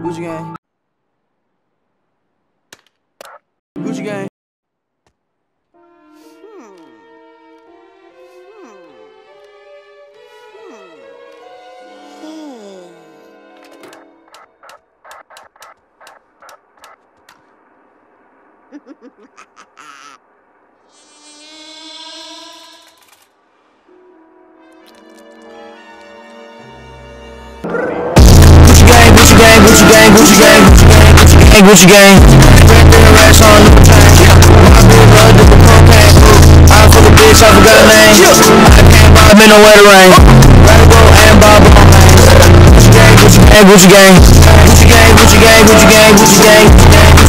Gucci gang. Gucci gang. Gucci gang, Gucci gang, Gucci gang, Gucci gang, Gucci gang. Racks. My blood, the cocaine. I fuck a bitch, I forgot on Gucci gang, Gucci gang, Gucci gang, Gucci gang, Gucci gang, Gucci gang.